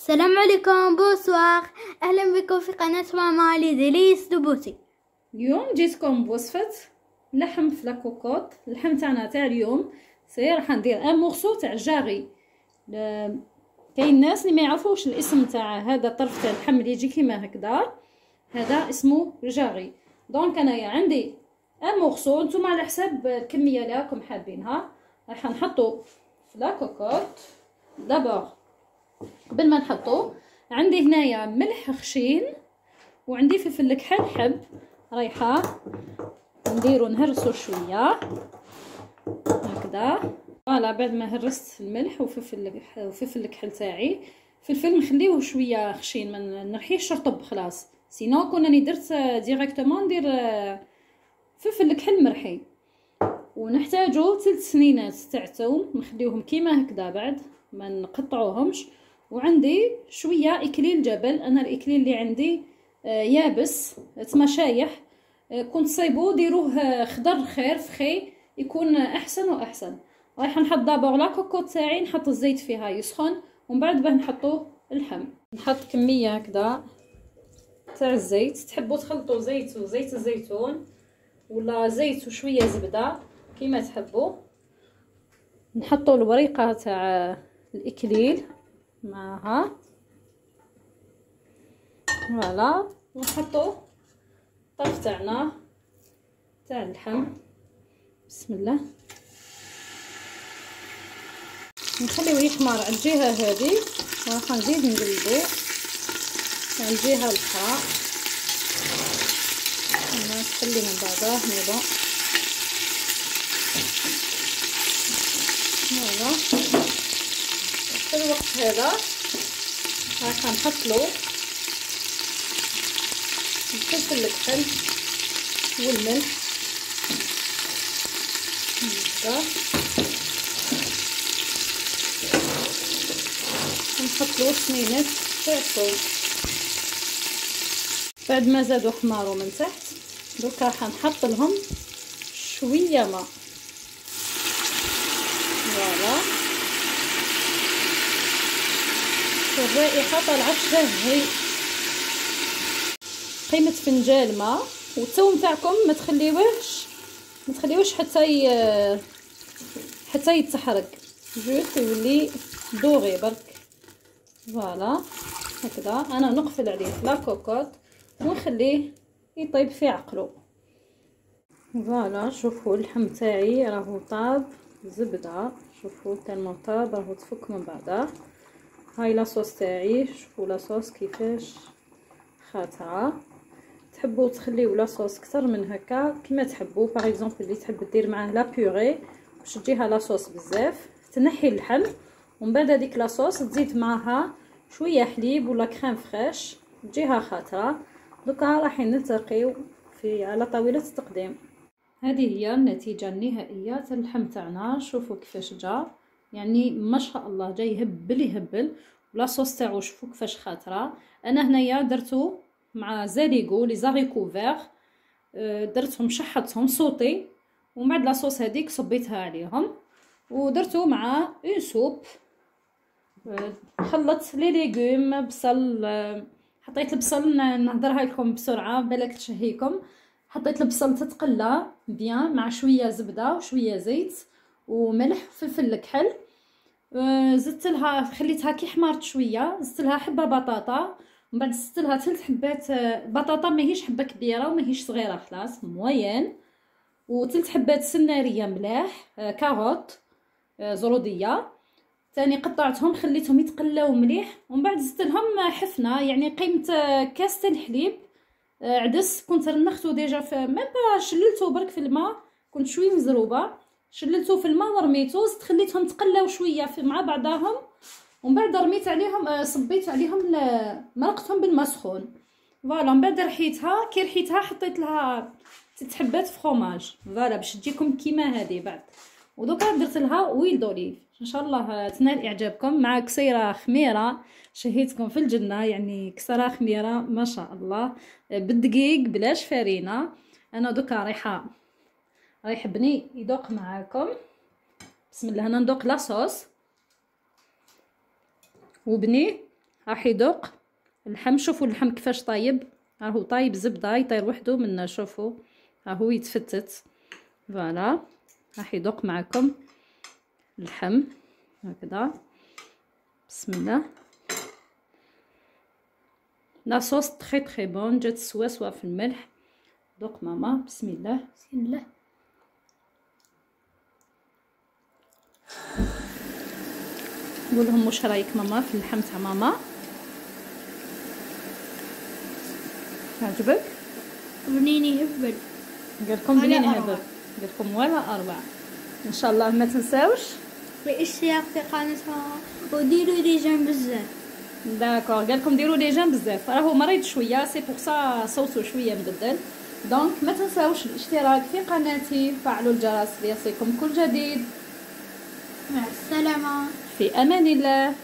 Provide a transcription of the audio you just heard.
السلام عليكم bonsoir أهلا بكم في قناة ماما les délices de beauté. اليوم جيتكم بوصفة لحم في la cocotte اللحم تاعنا تاع اليوم c'est راح ندير un morceau تاع جاغي كاين ناس اللي ما يعرفوش الاسم تاع هذا الطرف تاع اللحم اللي يجي كيما هكذا. هذا اسمه jarret donc أنايا عندي un morceau. نتوما على حساب الكمية اللي راكم حابينها. راح نحطو في la cocotte d'abord. قبل ما نحطو عندي هنايا ملح خشين وعندي فلفل كحل حب رايحة نديرو نهرسو شوية. هكذا. voilà بعد ما هرست الملح وفلفل وفلفل الكحل تاعي فلفل نخليوه شوية خشين ما نرحيش رطب خلاص. sinon كون راني درت directement ندير فلفل الكحل مرحي. ونحتاجو ثلاث سنينات تاع توم نخليوهم كيما هكذا بعد ما نقطعوهمش. وعندي شوية إكليل جبل. أنا الإكليل اللي عندي آه، يابس تما شايح. آه، كنت صيبو ديروه خضر خير فخي يكون أحسن وأحسن. رايحه نحط دابور لا كوكو تاعي نحط الزيت فيها يسخن ومن بعد باه نحطو اللحم. نحط كمية هكذا تاع الزيت. تحبوا تخلطوا زيت وزيت الزيتون ولا زيت وشويه زبدة كيما تحبوا نحطوا الوريقة تاع الإكليل. معها فوالا. ونحطو الطرف تاعنا تاع اللحم. بسم الله. نخليو يحمر على الجهة هذه وراح نزيد نقلبو على الجهة الأخرى. نخلي من بعضها مي فوالا. في الوقت هذا. راح نحط له الفلفل الكحل والملح. ونحط له سنينات تاع الثوم بعد ما زادوا حماروا من تحت دوكا راح نحط لهم شوية ماء. فوالا. الرائحة طالعة شهي قيمة فنجان ماء والثوم تاعكم ما تخليوهش ما تخليوش حتى ي... حتى يتحرق juste يولي doré برك. voilà. هكذا. أنا نقفل عليه la cocotte ونخليه يطيب في عقله. voilà. شوفوا اللحم تاعي. راهو طاب. زبدة. شوفوا tellement طاب. راهو تفك من بعضها هاي la sauce تاعي شوفوا la sauce كيفاش خاطره تحبوا تخليو la sauce أكثر من هكا كما تحبوا. par exemple اللي تحب دير معاه la purée باش تجيها la sauce بزاف تنحي اللحم ومن بعد هذيك la sauce تزيد معاها شوية حليب ولا crème fraîche تجيها خاطره دوكا راح نلتقيو في على طاولة التقديم. هذه هي النتيجة النهائية تاع اللحم تاعنا. شوفوا كيفاش جا. يعني ما شاء الله جاي يهبل يهبل la sauce تاعو شوفوا كيفاش خاطرة. أنا هنايا درتو مع les haricots les haricots verts درتهم شحطتهم sauté ومن بعد la sauce هذيك صبيتها عليهم. ودرتو مع une soupe خلطت les légumes بصل حطيت البصل نهضرها لكم بسرعة بالك تشهيكم حطيت البصل تتقلى bien مع شوية زبدة وشوية زيت. وملح وفلفل الكحل زدت لها خليتها كي حمرت شوية. زدت لها حبة بطاطا. من بعد زدت لها ثلاث حبات بطاطا ماهيش حبة كبيرة وماهيش صغيرة خلاص moyenne. وثلاث حبات سنارية ملاح carottes زرودية. ثاني قطعتهم خليتهم يتقلاو مليح. ومن بعد زدت لهم حفنة يعني قيمة كاس الحليب. عدس كنت رنختو déjà في même pas شللتو برك في الماء. كنت شوي مزروبة. شللتو في الماء ورميتو زدت خليتهم تقلاو شوية في مع بعضهم. ومن بعد رميت عليهم صبيت عليهم مرقتهم بالماء سخون. voilà من بعد رحيتها كي رحيتها حطيت لها ست حبات fromage voilà باش تجيكم كيما هذه بعد. ودوكا درت لها huile d'olive إن شاء الله تنال إعجابكم. مع كسيره خميرة شهيتكم في الجنة يعني كسره خميرة ما شاء الله. بالدقيق بلاش فرينه أنا دوكا رايحة رايح بني يذوق معاكم. بسم الله أنا ندوق la sauce وبني راح يذوق اللحم. شوفوا اللحم كيفاش طايب راهو طايب زبدة يطير وحده منا شوفوا راهو يتفتت. voilà راح يذوق معكم اللحم. هكذا. بسم الله. la sauce très très bonne. جات سوا سوا في الملح. دوق ماما. بسم الله. بسم الله. قول لهم واش رأيك ماما في اللحم تاع ماما؟ عجبك بنيني هبل قال لكم بنين ولا هبل أروع. قال لكم ولا أربعة. إن شاء الله ما تنساوش. بالاشتراك في قناتها وديروا لي جنب بزاف داكور. قال لكم ديروا لي جان بزاف راهو مريض شوية. سي بور سا صوصو شوية مبدل. دونك ما تنساوش الاشتراك في قناتي. فعلوا الجرس ليصلكم كل جديد. مع السلامة. في أمان الله.